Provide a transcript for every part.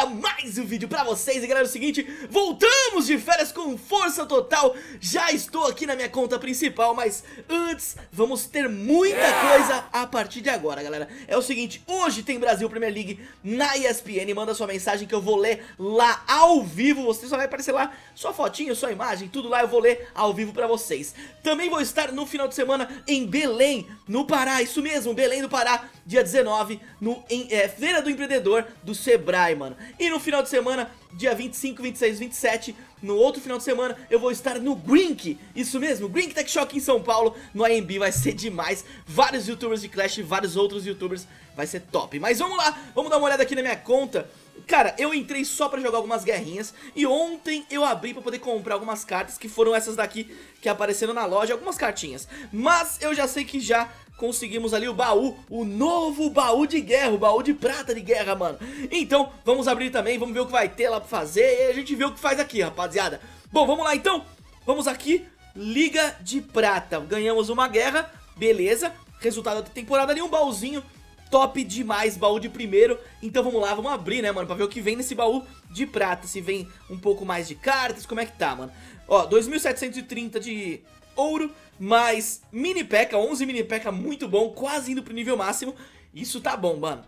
a mais um vídeo pra vocês. E galera, é o seguinte, voltamos de férias com força total. Já estou aqui na minha conta principal, mas antes vamos ter muita coisa a partir de agora, galera. É o seguinte, hoje tem Brasil Premier League na ESPN Manda sua mensagem que eu vou ler lá ao vivo. Você só vai aparecer lá sua fotinho, sua imagem, tudo lá eu vou ler ao vivo pra vocês. Também vou estar no final de semana em Belém, no Pará. Isso mesmo, Belém do Pará, dia 19 no em, é, Feira do Empreendedor do Sebrae, mano. E no final de semana, dia 25, 26, 27 No outro final de semana eu vou estar no Grink. Isso mesmo, Grink Tech Shock em São Paulo. No AMB, vai ser demais. Vários youtubers de Clash vários outros youtubers. Vai ser top, mas vamos lá, vamos dar uma olhada aqui na minha conta Cara, eu entrei só pra jogar algumas guerrinhas E ontem eu abri pra poder comprar algumas cartas Que foram essas daqui que apareceram na loja Algumas cartinhas Mas eu já sei que já conseguimos ali o baú, o novo baú de guerra, o baú de prata de guerra, mano. Então, vamos abrir também, vamos ver o que vai ter lá pra fazer e a gente vê o que faz aqui, rapaziada. Bom, vamos lá então, vamos aqui, Liga de Prata, ganhamos uma guerra, beleza, resultado da temporada ali, um baúzinho top demais, baú de primeiro Então vamos lá, vamos abrir, né, mano, pra ver o que vem nesse baú de prata Se vem um pouco mais de cartas, como é que tá, mano Ó, 2.730 de ouro mais mini peca, 11 mini peca muito bom, quase indo pro nível máximo. Isso tá bom, mano.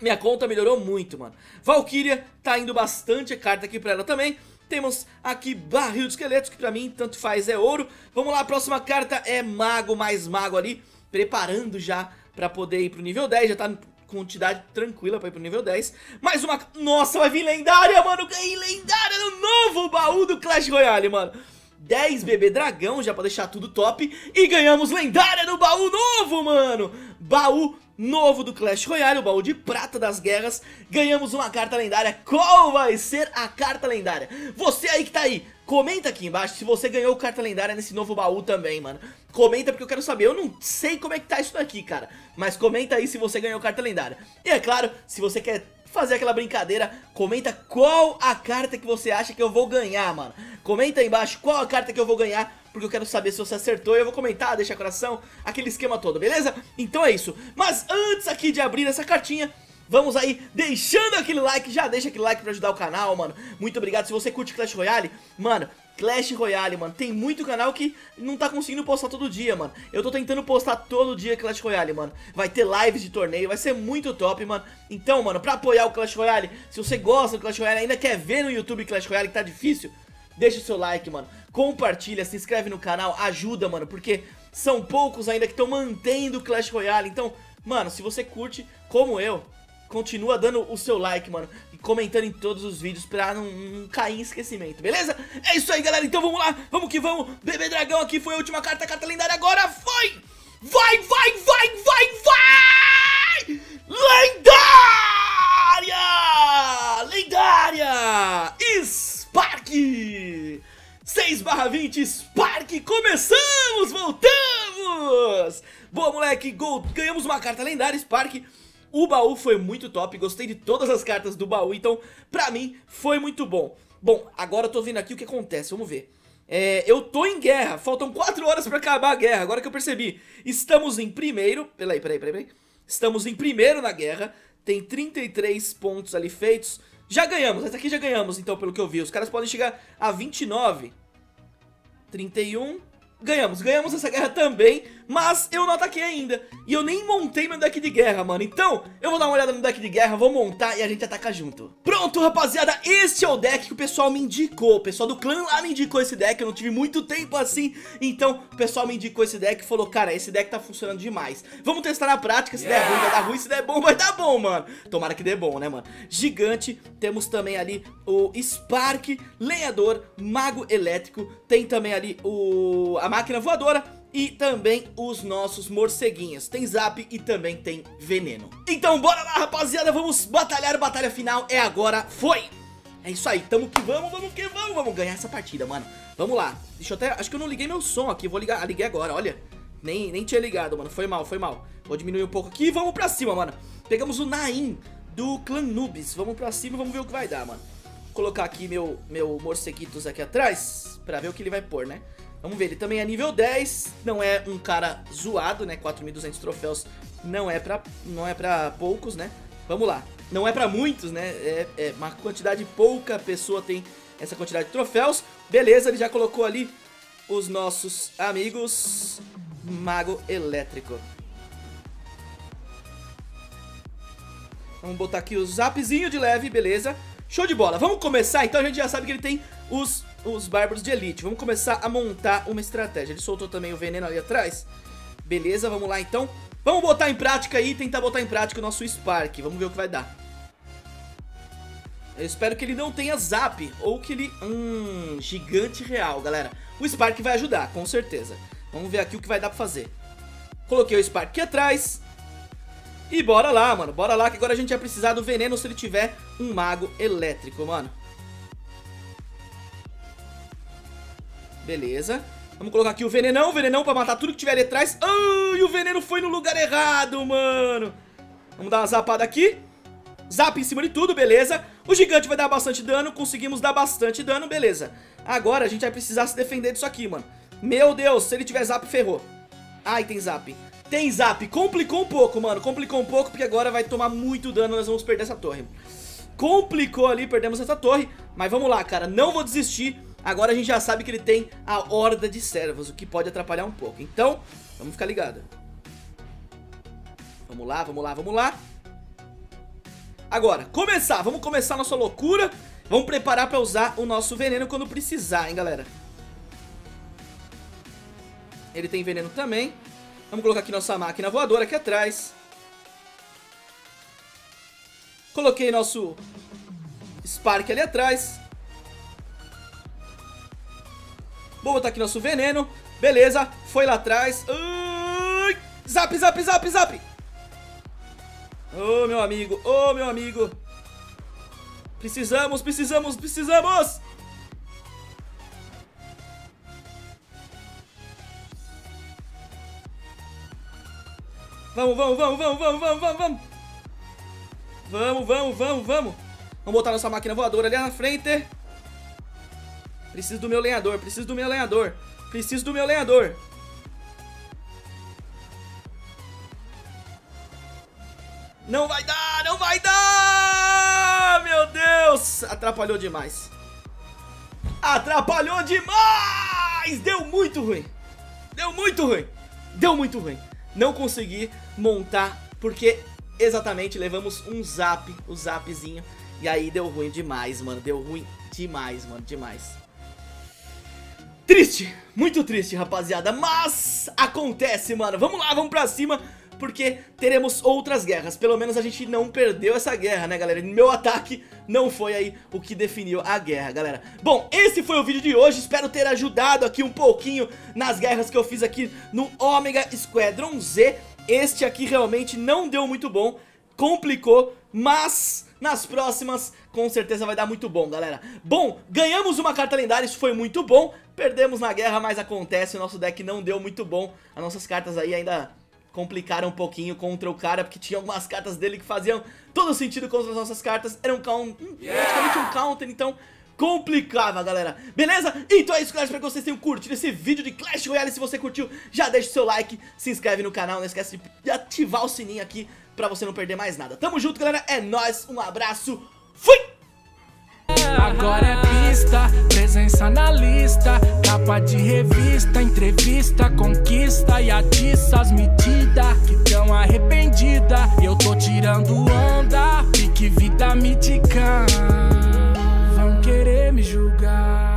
Minha conta melhorou muito, mano. Valkyria tá indo bastante carta aqui pra ela também. Temos aqui barril de esqueletos, que pra mim tanto faz é ouro. Vamos lá, a próxima carta é mago mais mago ali, preparando já pra poder ir pro nível 10. Já tá quantidade tranquila pra ir pro nível 10. Mais uma... Nossa, vai vir lendária, mano. Ganhei lendária no novo baú do Clash Royale, mano. 10 bebê dragão, já pra deixar tudo top. E ganhamos lendária no baú novo, mano. Baú novo do Clash Royale, o baú de prata das guerras. Ganhamos uma carta lendária. Qual vai ser a carta lendária? Você aí que tá aí, comenta aqui embaixo se você ganhou carta lendária nesse novo baú também, mano. Comenta porque eu quero saber, eu não sei como é que tá isso daqui, cara. Mas comenta aí se você ganhou carta lendária. E é claro, se você quer fazer aquela brincadeira, comenta qual a carta que você acha que eu vou ganhar, mano. Comenta aí embaixo qual a carta que eu vou ganhar, porque eu quero saber se você acertou e eu vou comentar, deixar coração, aquele esquema todo, beleza? Então é isso. Mas antes aqui de abrir essa cartinha, Vamos aí deixando aquele like, já deixa aquele like pra ajudar o canal, mano. Muito obrigado, se você curte Clash Royale, mano Clash Royale, mano, tem muito canal que não tá conseguindo postar todo dia, mano. Eu tô tentando postar todo dia Clash Royale, mano. Vai ter lives de torneio, vai ser muito top, mano. Então, mano, pra apoiar o Clash Royale Se você gosta do Clash Royale, ainda quer ver no YouTube Clash Royale que tá difícil Deixa o seu like, mano. Compartilha, se inscreve no canal, ajuda, mano Porque são poucos ainda que estão mantendo o Clash Royale. Então, mano, se você curte, como eu continua dando o seu like, mano, e comentando em todos os vídeos pra não, não, cair em esquecimento, beleza? É isso aí, galera, então vamos lá, vamos que vamos, Bebê Dragão aqui foi a última carta, carta lendária agora, foi! Vai, vai, vai, vai, vai! Lendária! Lendária! Spark! 6 barra 20, Spark, começamos, voltamos! Boa, moleque, gol, ganhamos uma carta lendária, Spark o baú foi muito top, gostei de todas as cartas do baú, então pra mim foi muito bom. Bom, agora eu tô vendo aqui o que acontece, vamos ver. É, eu tô em guerra, faltam 4 horas pra acabar a guerra, agora que eu percebi. Estamos em primeiro, peraí, peraí, peraí, peraí. Estamos em primeiro na guerra, tem 33 pontos ali feitos. Já ganhamos, essa aqui já ganhamos, então, pelo que eu vi. Os caras podem chegar a 29, 31, Ganhamos, ganhamos essa guerra também, mas eu não ataquei ainda. E eu nem montei meu deck de guerra, mano. Então, eu vou dar uma olhada no deck de guerra, vou montar e a gente ataca junto. Pronto, rapaziada, este é o deck que o pessoal me indicou. O pessoal do clã lá me indicou esse deck, eu não tive muito tempo assim. Então, o pessoal me indicou esse deck e falou Cara, esse deck tá funcionando demais. Vamos testar na prática, se yeah. der ruim vai dar ruim, se der bom vai dar bom, mano. Tomara que dê bom, né, mano? Gigante, temos também ali o Spark, Lenhador, Mago Elétrico. Tem também ali o... A máquina voadora e também os nossos morceguinhos. Tem zap e também tem veneno. Então bora lá, rapaziada, vamos batalhar, batalha final é agora, foi! É isso aí, tamo que vamos, vamos que vamos, vamos ganhar essa partida, mano. Vamos lá, deixa eu até, acho que eu não liguei meu som aqui, vou ligar, liguei agora, olha. Nem, nem tinha ligado, mano, foi mal, foi mal. Vou diminuir um pouco aqui e vamos pra cima, mano. Pegamos o Naim do clã Nubis, vamos pra cima e vamos ver o que vai dar, mano. Vou colocar aqui meu, meu morceguitos aqui atrás, pra ver o que ele vai pôr, né. Vamos ver, ele também é nível 10, não é um cara zoado, né? 4.200 troféus não é, pra, não é pra poucos, né? Vamos lá. não é pra muitos, né? É, é uma quantidade pouca pessoa tem essa quantidade de troféus. Beleza, ele já colocou ali os nossos amigos Mago Elétrico. Vamos botar aqui o zapzinho de leve, beleza. Show de bola. Vamos começar, então a gente já sabe que ele tem os, os bárbaros de elite. Vamos começar a montar uma estratégia. Ele soltou também o veneno ali atrás. Beleza, vamos lá então. Vamos botar em prática aí tentar botar em prática o nosso Spark. Vamos ver o que vai dar. Eu espero que ele não tenha zap ou que ele... Hum, gigante real, galera. O Spark vai ajudar, com certeza. Vamos ver aqui o que vai dar pra fazer. Coloquei o Spark aqui atrás. E bora lá, mano. Bora lá que agora a gente vai precisar do veneno se ele tiver um mago elétrico, mano. Beleza. Vamos colocar aqui o venenão, o venenão pra matar tudo que tiver ali atrás. Ai, o veneno foi no lugar errado, mano. Vamos dar uma zapada aqui. Zap em cima de tudo, beleza. O gigante vai dar bastante dano, conseguimos dar bastante dano, beleza. Agora a gente vai precisar se defender disso aqui, mano. Meu Deus, se ele tiver zap, ferrou. Ai, tem zap. Tem zap. Complicou um pouco, mano. Complicou um pouco, porque agora vai tomar muito dano, nós vamos perder essa torre. Complicou ali, perdemos essa torre. Mas vamos lá, cara. Não vou desistir. Agora a gente já sabe que ele tem a horda de servos, o que pode atrapalhar um pouco. Então, vamos ficar ligado. Vamos lá, vamos lá, vamos lá. Agora, começar. Vamos começar a nossa loucura. Vamos preparar pra usar o nosso veneno quando precisar, hein, galera. Ele tem veneno também. Vamos colocar aqui nossa máquina voadora aqui atrás. Coloquei nosso Spark ali atrás. Vou botar aqui nosso veneno. Beleza, foi lá atrás. Ui, zap, zap, zap, zap. Ô, oh, meu amigo, ô, oh, meu amigo. Precisamos, precisamos, precisamos. Vamos, vamos, vamos, vamos, vamos, vamos, vamos, vamos. Vamos, vamos, vamos, vamos. Vamos botar nossa máquina voadora ali na frente. Preciso do meu lenhador, preciso do meu lenhador. Preciso do meu lenhador. Não vai dar, não vai dar! Meu Deus! Atrapalhou demais. Atrapalhou demais! Deu muito ruim. Deu muito ruim. Deu muito ruim. Não consegui montar porque exatamente levamos um zap, o zapzinho. E aí deu ruim demais, mano. Deu ruim demais, mano. Demais. Triste, muito triste, rapaziada, mas acontece, mano. Vamos lá, vamos pra cima, porque teremos outras guerras. Pelo menos a gente não perdeu essa guerra, né, galera? Meu ataque não foi aí o que definiu a guerra, galera. Bom, esse foi o vídeo de hoje. Espero ter ajudado aqui um pouquinho nas guerras que eu fiz aqui no Omega Squadron Z. Este aqui realmente não deu muito bom, complicou, mas nas próximas com certeza vai dar muito bom, galera. Bom, ganhamos uma carta lendária, isso foi muito bom. Perdemos na guerra, mas acontece, o nosso deck não deu muito bom. As nossas cartas aí ainda complicaram um pouquinho contra o cara, porque tinha algumas cartas dele que faziam todo sentido contra as nossas cartas. Era um count, praticamente um counter, então complicava, galera. Beleza? Então é isso, galera. Espero que vocês tenham curtido esse vídeo de Clash Royale. Se você curtiu, já deixa o seu like, se inscreve no canal, não esquece de ativar o sininho aqui pra você não perder mais nada. Tamo junto, galera. É nóis, um abraço. Fui! Agora é pista, presença na lista Capa de revista, entrevista, conquista E atiça as medidas que tão arrependida Eu tô tirando onda, pique vida miticã Vão querer me julgar